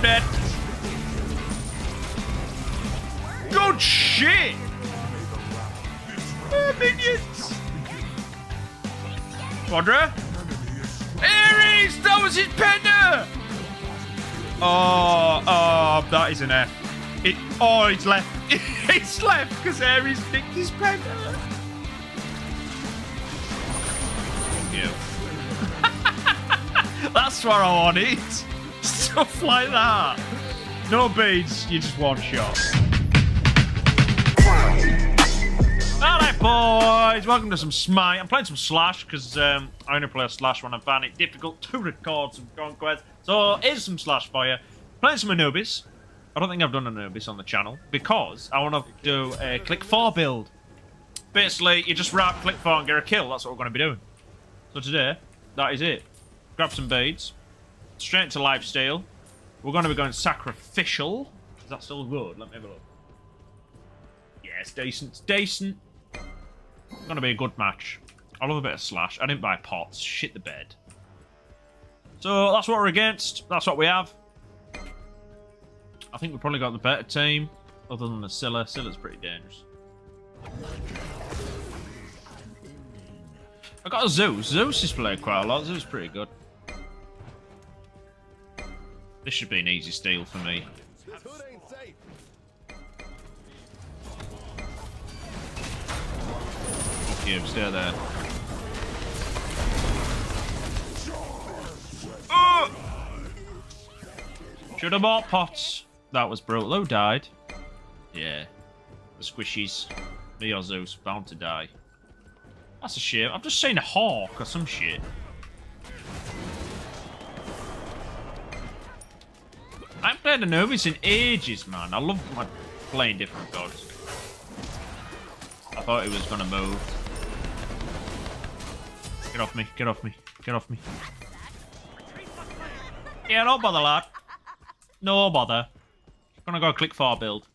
I'm dead. Good shit. Oh, minions. Quadra. Ares, that was his pender. Oh, oh, that is an F. It, oh, it's left. it's left because Ares nicked his pender. you. That's what I wanted. Stuff like that. No beads, you just one shot. Alright, boys, welcome to some Smite. I'm playing some Slash because um, I only play a Slash when I find it difficult to record some Conquest. So, here's some Slash for you. Playing some Anubis. I don't think I've done Anubis on the channel because I want to do a click 4 build. Basically, you just right click 4 and get a kill. That's what we're going to be doing. So today, that is it. Grab some beads. Straight into lifesteal. We're going to be going sacrificial. Is that still good? Let me have a look. Yeah, it's decent. It's decent. It's going to be a good match. I love a bit of slash. I didn't buy pots. Shit the bed. So that's what we're against. That's what we have. I think we've probably got the better team, other than the Scylla. Scylla's pretty dangerous. I got a Zeus. Zeus is played quite a lot. Zeus is pretty good. This should be an easy steal for me. Fuck you, stay there. Oh! Should have bought pots. That was brutal. Who died? Yeah. The squishies. Me or Zeus, bound to die. That's a shame. I've just seen a hawk or some shit. I haven't played Anubis in ages, man. I love playing different gods. I thought he was to move. Get off me, get off me, get off me. Yeah, no bother, lad. No bother. Gonna go click far build.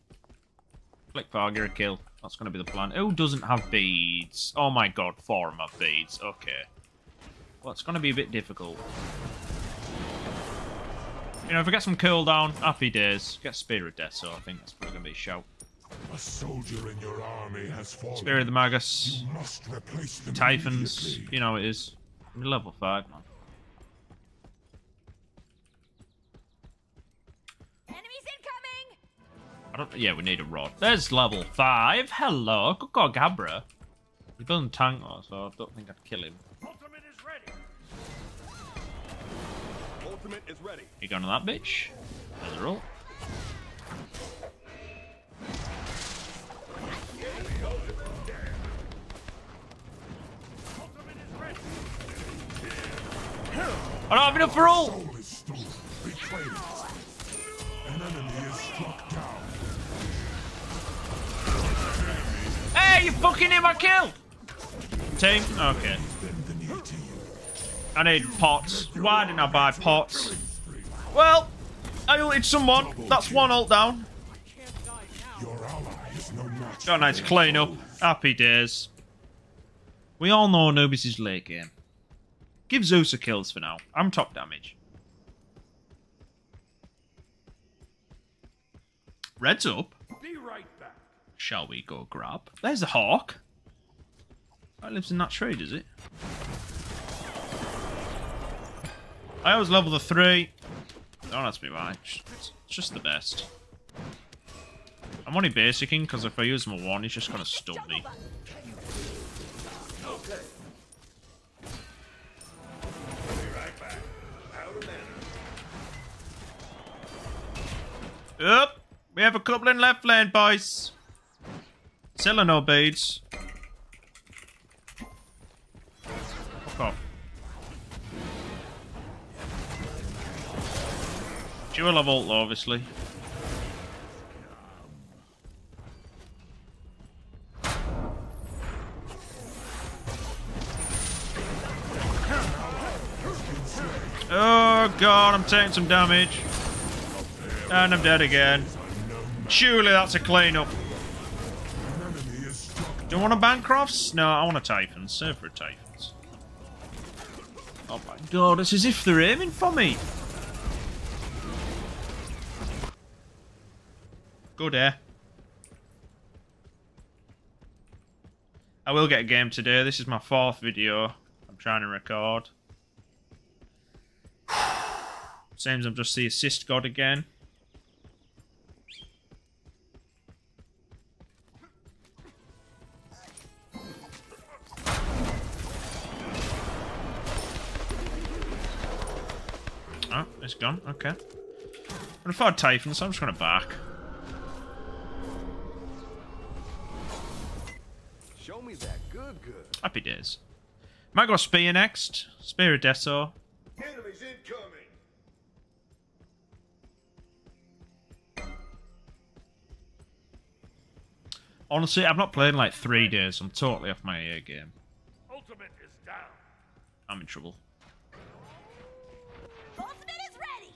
Click far, get a kill. That's to be the plan. Who doesn't have beads? Oh my god, four of them have beads. Okay. Well, it's to be a bit difficult. You know, if we get some cooldown, happy days. Get Spear of Death, so I think that's probably going to be a shout. A soldier in your army has fallen. Spear of the Magus. You must replace them Typhons. You know it is. I'm level 5, man. Enemies incoming! I don't. Yeah, we need a rod. There's level 5. Hello. Good God, Cabra. He's building tank, though, so I don't think I'd kill him. Ultimate is ready. You going to that bitch? There's a roll. Ultimate is ready. I don't have enough for all! Soul is stolen. Betrayed. An enemy is struck down. Hey, you fucking hit my kill! Team? Okay. Bend the knee to you. I need pots. Why didn't I buy pots? Well, I ulted someone. That's one ult down. Your ally is no match. Got a nice clean up. Happy days. We all know Anubis is late game. Give Zeus a kills for now. I'm top damage. Red's up. Be right back. Shall we go grab? There's a hawk. That lives in that tree, does it? I always level the three. Oh, Don't ask me why. It's just the best. I'm only basicing because if I use my one, he's just gonna stun me. Up. We have a couple in left lane, boys. Scylla no beads. Dual of ult, obviously. Oh god, I'm taking some damage. And I'm dead again. Surely that's a clean-up. An enemy is struck Do you want a Bancrofts? No, I want a Typhons. Save for a Typhons. Oh my god, it's as if they're aiming for me. Good air. I will get a game today. This is my fourth video I'm trying to record. Seems I'm just the assist god again. Oh, it's gone. Okay. But if I had Typhon, so I'm just going to back. Happy days. Might go Spear next. Spear of Deso. Enemies incoming. Honestly, I've not played in like three days. I'm totally off my ear game. Ultimate is down. I'm in trouble. Okay. is ready.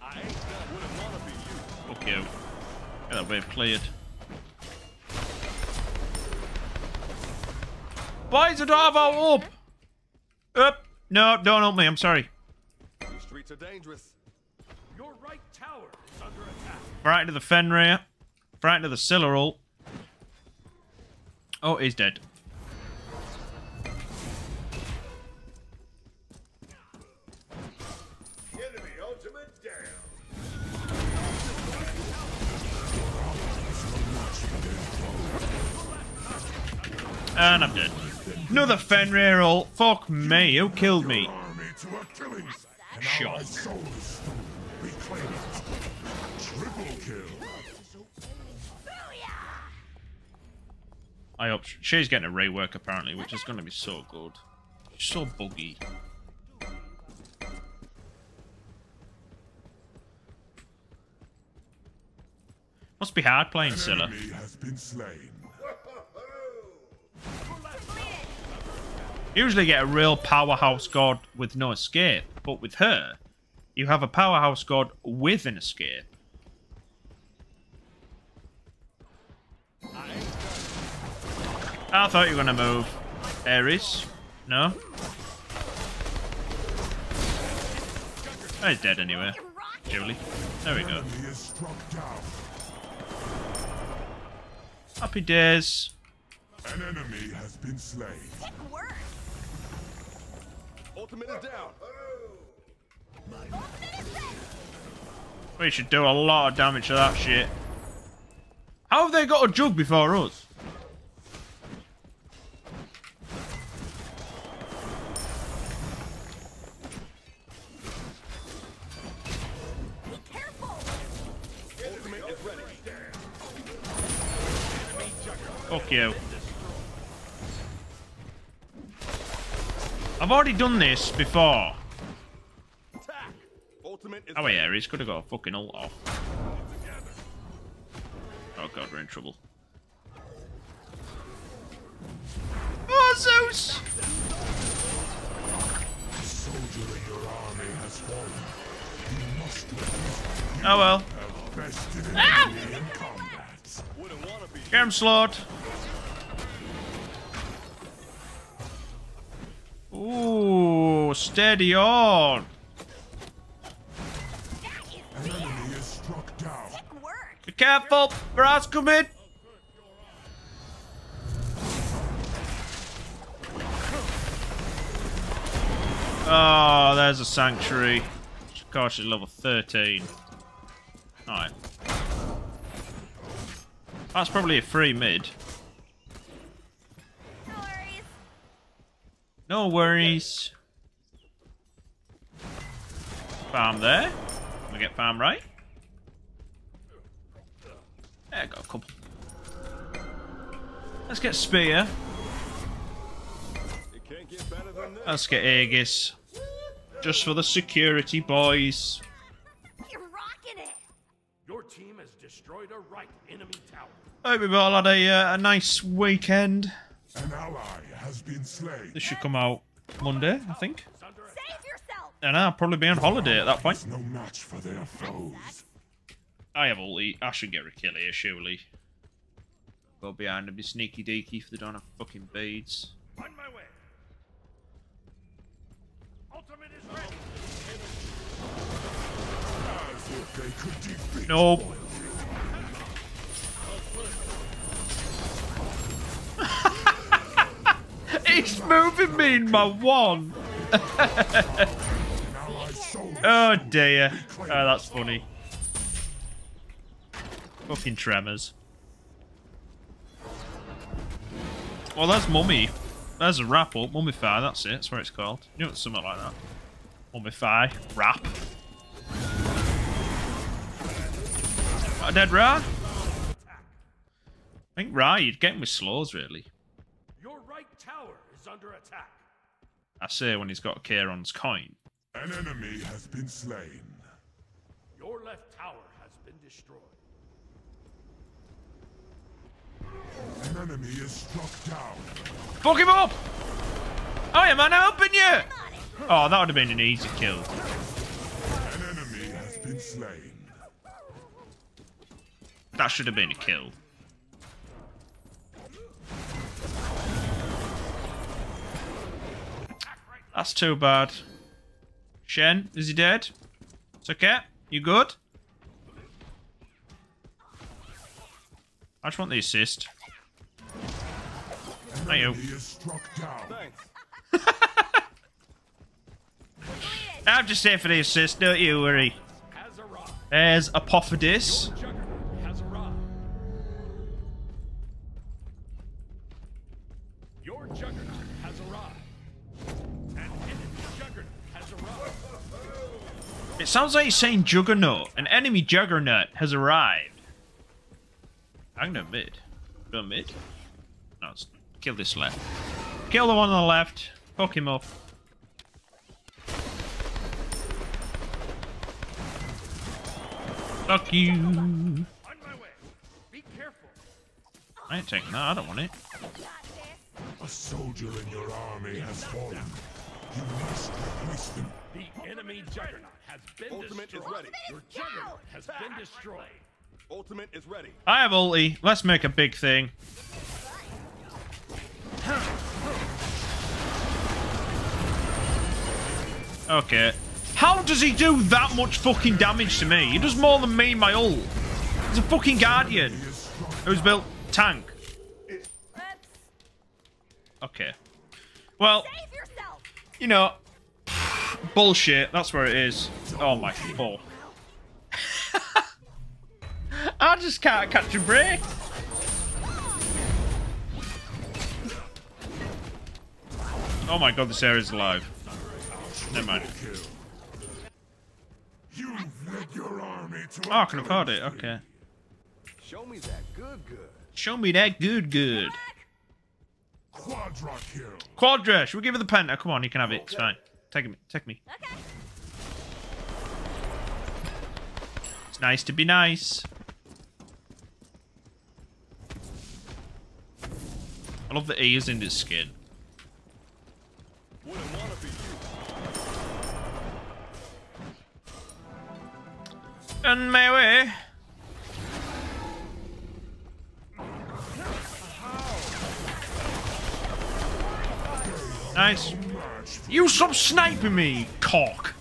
I ain't that wouldn't wanna be you. Fuck. Get that wave cleared. Boys, I don't up! Up! No, don't help me, I'm sorry. These streets are dangerous. Your right tower is under attack. Right into the Fenrir. Right into the Scylla Oh, he's dead. Enemy ultimate down. And I'm dead. Another Fenrir ult. Fuck me, who killed me? Army to Achilles. And Shot. allied soul is stolen. Reclaim it. Triple kill. Booyah! I hope she's getting a rework apparently, which is going to be so good. She's so buggy. Must be hard playing An Scylla. enemy has been slain. Usually get a real powerhouse god with no escape, but with her, you have a powerhouse god with an escape. I thought you were gonna move. Ares? No? Oh, he's dead anyway. Julie. There we go. Enemy is struck down. Happy days. An enemy has been slain. Ultimate is down. We should do a lot of damage to that shit. How have they got a jug before us? Fuck you. I've already done this before. Attack. Ultimate is Oh yeah, he's could have got a fucking ult off. Oh god, we're in trouble. Oh Zeus! A soldier in your army has fallen. You must at Oh well. Ah! enemy in combat. Wouldn't wanna be Get him slaughtered. Ooh, steady on. That is An fear. enemy is struck down. Be careful, Brass coming. Oh, there's a sanctuary. Gosh, it's level 13. Alright. That's probably a free mid. No worries. No worries. Farm there. We get farm right. Yeah, got a couple. Let's get spear. It can't get better than this. Let's get Aegis. Just for the security, boys. You're rocking it. Your team has destroyed a right enemy tower. Hope we've all had a, uh, a nice weekend. An ally has been slain. This should come out Monday, I think. Is under attack. Save yourself. And I'll probably be on holiday at that point. Is no match for their foes. I have ulti. I should get a kill here, surely. Go behind and be sneaky deaky if they don't have fucking beads. On my way. Ultimate is ready. As They could defeat Nope. He's moving me in my one. an allied soldier. Oh dear. Oh, that's funny. Fucking tremors. Well, that's mummy. There's a wrap up. Mummify, that's it. That's what it's called. You know, something like that. Mummify. Wrap. A dead Ra? I think Ra, you'd get him with slows, really. Your right tower is under attack. I say when he's got Charon's coin. An enemy has been slain. Your left tower has been destroyed. An enemy is struck down. Fuck him up! Oh yeah, man, I'm helping you! Oh, that would have been an easy kill. An enemy has been slain. That should have been a kill. That's too bad. Shen, is he dead? It's okay. You good? I just want the assist. Thank you. I'm just here for the assist, don't you worry. There's Apophis. Sounds like he's saying Juggernaut. An enemy Juggernaut has arrived. I'm gonna mid. Go mid. No, it's kill this left. Kill the one on the left. Fuck him up. Fuck you. On my way. Be careful. I ain't taking that. I don't want it. A soldier in your army has fallen. You must replace them. The enemy juggernaut has been Ultimate is destroyed. ready. Your juggernaut has been destroyed. Ultimate is ready. I have ulti. Let's make a big thing. Okay. How does he do that much fucking damage to me? He does more than me in my ult. He's a fucking guardian. He is struck Who's built tank. Okay. Well, you know, bullshit. That's where it is. Oh my fuck. I just can't catch a break. Oh my god, this area's alive. Never mind. kill. You've led your army to Oh, I can afford it. Okay. Show me that good good. Show me that good, good. Quadra kill. Quadra, should we give her the penta? Come on, you can have it. It's fine. Take me. Take me. Okay. It's nice to be nice. I love the ears in his skin. Wouldn't wanna be you. On my way. Nice. You stop sniping me, cock.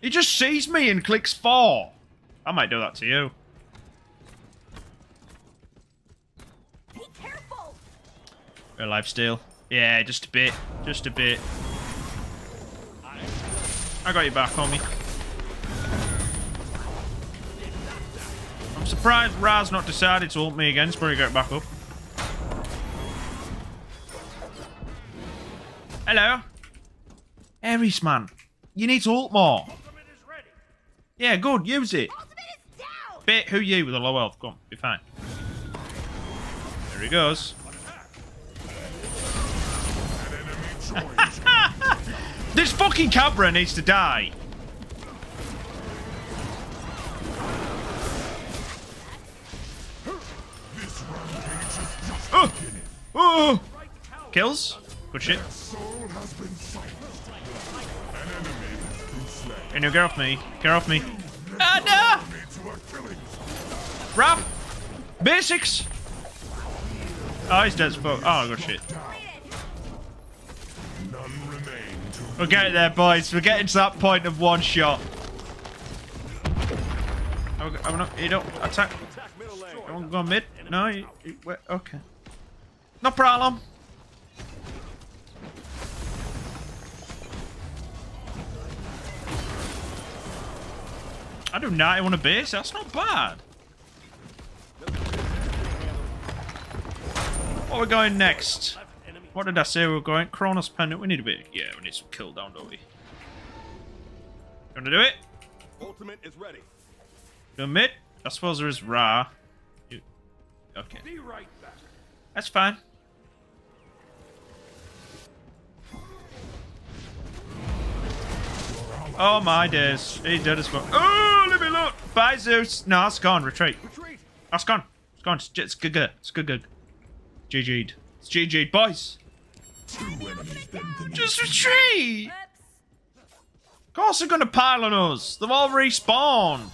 He just sees me and clicks four. I might do that to you. Be careful. Real life still. Yeah, just a bit. Just a bit. I got you back, homie. I'm surprised Raz not decided to ult me again. He's probably got back up. Hello. Ares, man. You need to ult more. Yeah, good. Use it. Bit who you with a low health. Come on, be fine. There he goes. This fucking Cabra needs to die. just Oh, oh. Kills. Good shit. Slain. Hey, get off me. Get off me. Ah, no! Rap! Basics! Oh, he's dead as fuck. Oh, good shit. None remain We're getting there, boys. We're getting to that point of one shot. Okay, I'm not, you don't attack. Attack middle lane. You want to go mid? No, you, you, okay. No problem. I do 91 a base. That's not bad. What are we going next? What did I say we were going? Chronos Pendant. We need a bit. Yeah, we need some kill down, don't we? You want to do it? Ultimate is ready. Go mid? I suppose there is Ra. Okay. Be right back. That's fine. Oh my days. He dead as fuck. Oh, let me look. Bye, Zeus. No, it's gone. Retreat. Retreat. That's gone. It's gone. It's, it's good, good. It's good, good. GG'd. It's GG'd, boys. Two enemies bend the knee. Just retreat. Of course they're gonna pile on us. They've all respawned.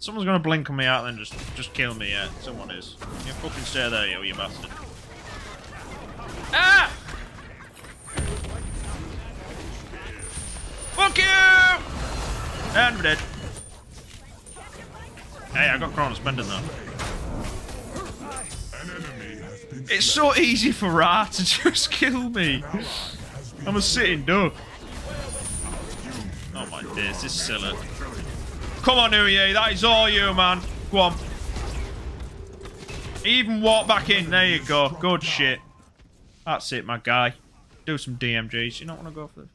Someone's gonna blink on me out and then just just kill me, yeah. Someone is. You fucking stay there, you, you bastard. Ah! Fuck you! And we're dead. Hey, I got Chronos Pendant though. It's so easy for Ra to just kill me. I'm a sitting duck. Oh my days, this is silly. Come on, Uye, that is all you, man. Go on. Even walk back in. There you go. Good shit. That's it, my guy. Do some DMGs. You don't want to go for the,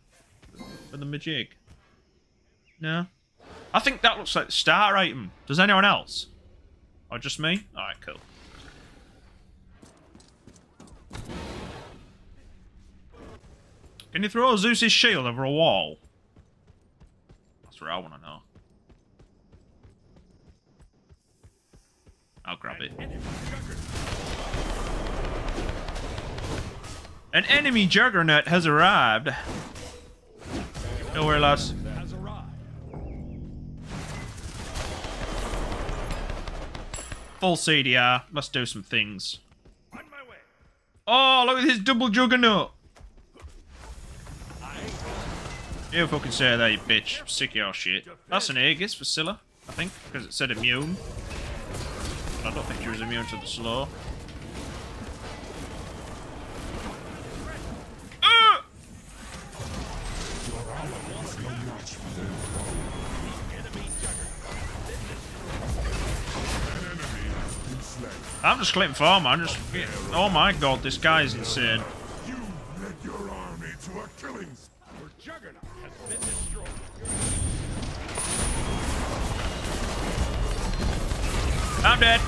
for the Majig? No? I think that looks like the starter item. Does anyone else? Or just me? Alright, cool. Can you throw Zeus's shield over a wall? That's what I want to know. I'll grab it. An enemy juggernaut has arrived. Don't. Full CDR. Let's do some things. Oh, look at this double juggernaut. You fucking say that, you bitch. Sick of your shit. That's an Aegis for Scylla, I think, because it said immune. I don't think she was immune to the slow. I'm just clicking farm, man. Just, oh my god, this guy is insane. You led your army to a killing. Your juggernaut has been destroyed. I'm dead.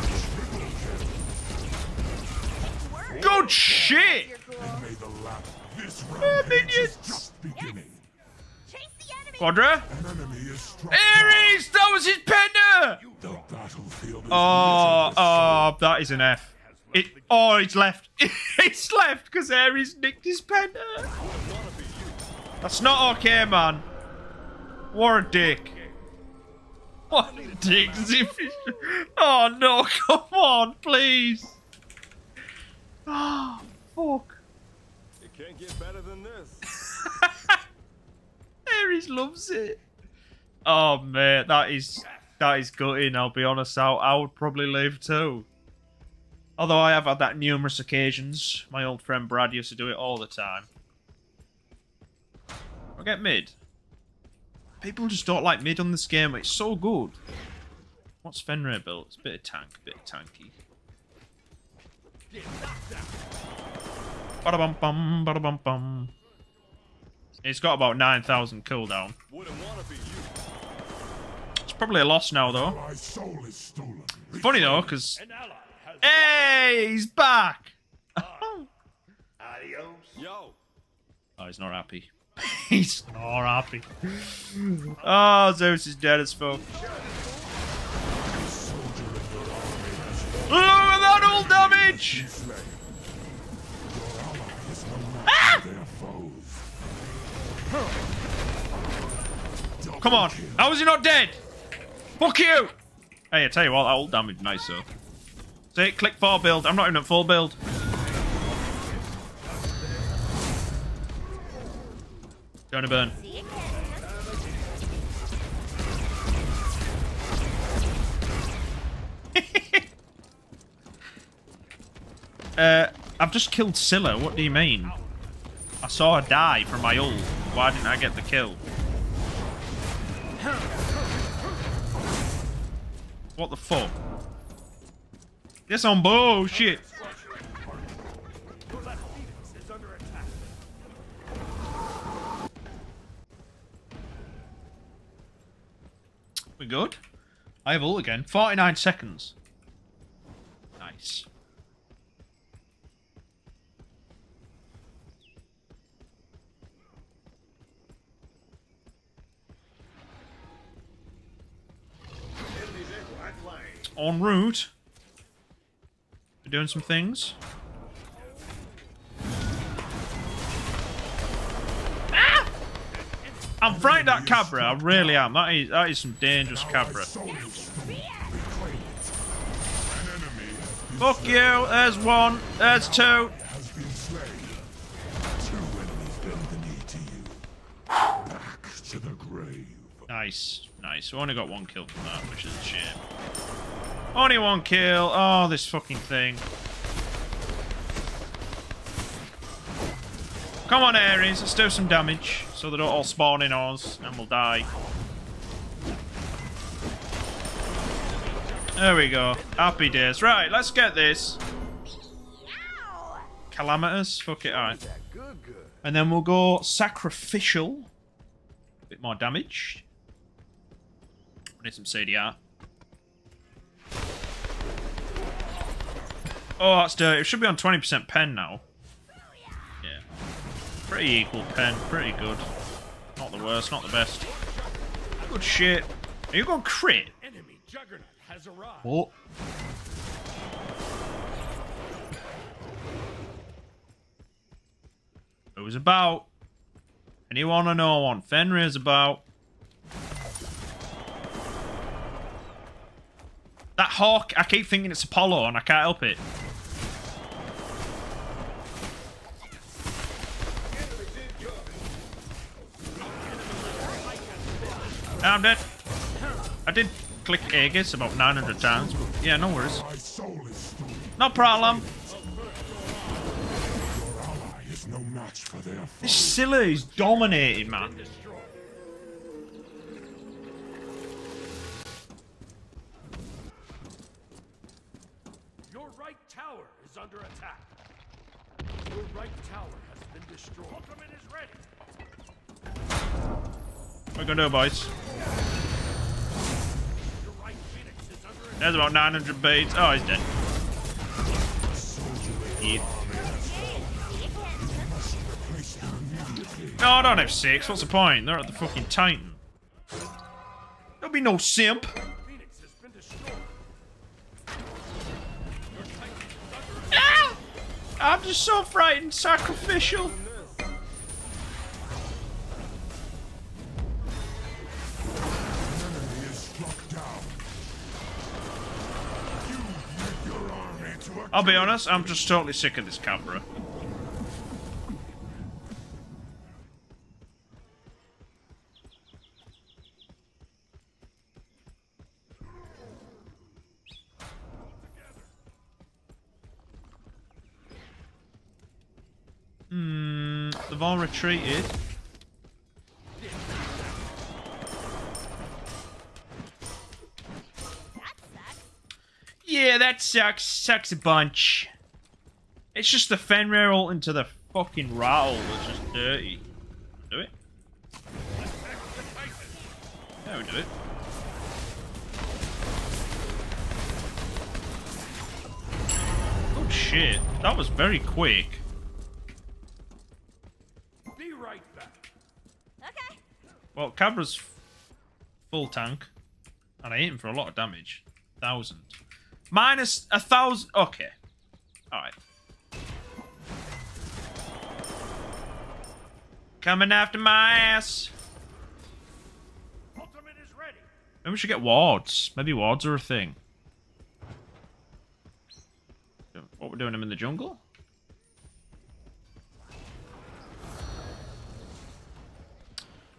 Good shit! Is minions. Quadra? Ares! That was his pender! The battlefield is Oh, oh, that is an F. It, oh, it's left. it's left because Ares nicked his pen. That's not okay, man. What a dick. What a dick. If Oh, no, come on, please. Oh, fuck. It can't get better than this. Ares loves it. Oh man, that is that is gutting. I'll be honest. I, I would probably leave too. Although I have had that numerous occasions. My old friend Brad used to do it all the time. I get mid. People just don't like mid on this game. It's so good. What's Fenrir built? It's a bit of tank, a bit of tanky. Bada bum bum, bada bum bum. It's got about 9,000 cooldown. Wouldn't want to be probably a loss now, though. My soul is stolen. Funny, though, because... An ally has Hey, he's back! Adios. Yo. Oh, he's not happy. he's not happy. Oh, Zeus is dead as fuck. Look at that all damage! Slain. Your ally is no match Ah! for their foes. Come on. How is he not dead? Fuck you! Hey, I tell you what, that ult damage nice. See, click 4 build. I'm not even at full build. Going to burn. uh, I've just killed Scylla. What do you mean? I saw her die from my ult. Why didn't I get the kill? What the fuck? This on bullshit. Your left Phoenix is under attack. We good? I have all again. 49 seconds. Nice. En route. We're doing some things. Ah! I'm frightened at Cabra. I really am. That is that is some dangerous Cabra. Soul stone. Reclaim it. An enemy Fuck you. There's one. There's two. has been slain. Two enemies bend the knee to you. Back to the grave. Nice. Nice. We only got one kill from that, which is a shame. Only one kill. Oh, this fucking thing. Come on, Ares. Let's do some damage so they don't all spawn in us and we'll die. There we go. Happy days. Right, let's get this. Calamitous. Fuck it. Alright. And then we'll go sacrificial. Bit more damage. Need some CDR. Oh, that's dirty. It should be on 20% pen now. Oh, yeah. Pretty equal pen. Pretty good. Not the worst, not the best. Good shit. Are you going crit? Enemy Juggernaut has arrived. Oh. Who's about? Anyone or no one? Fenrir's about. That hawk, I keep thinking it's Apollo and I can't help it. I'm dead. I did click Aegis about 900 times, but yeah, no worries. My soul is stolen. No problem. Your ally is no match for their foe. This Scylla is dominating, man. Your right tower is under attack. Your right tower has been destroyed. Is ready. We gonna do, boys? There's about 900 beads. Oh, he's dead. Yeah. No, I don't have six. What's the point? They're at the fucking Titan. There'll be no simp. Ah! I'm just so frightened. Sacrificial. I'll be honest. I'm just totally sick of this camera. Hmm, they've all retreated. Yeah, that sucks. Sucks a bunch. It's just the Fenrir ult into the fucking rattle that's just dirty. Do it? Yeah, we do it. Oh shit, that was very quick. Be right back. Okay. Well, Cabra's full tank, and I hit him for a lot of damage. Thousand. Minus a thousand. Okay. Alright. Coming after my ass. Ultimate is ready. Maybe we should get wards. Maybe wards are a thing. What we're doing them in the jungle?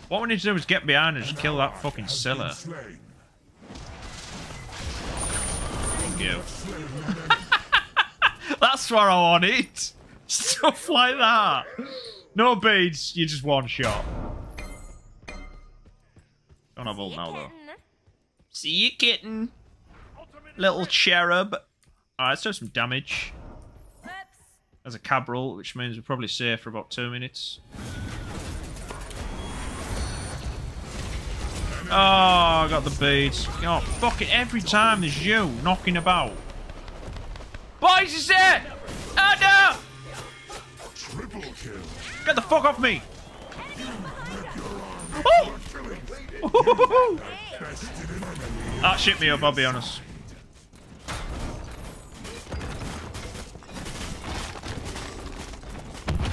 What we need to do is get behind and just kill that fucking has you. That's what I wanted. Stuff like that. No beads, you just one shot. Don't have ult now though. See you, kitten. Little cherub. Alright, let's do some damage. There's a Cabral, which means we're probably safe for about two minutes. Oh, I got the beads. Oh, fuck it, every time there's you knocking about. Boys, is it? Oh, no! Triple kill. Get the fuck off me! Oh! that shit me up, I'll be honest.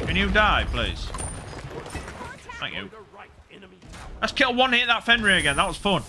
Can you die, please? Thank you. The right enemy tower. Let's kill one hit that Fenrir again. That was fun.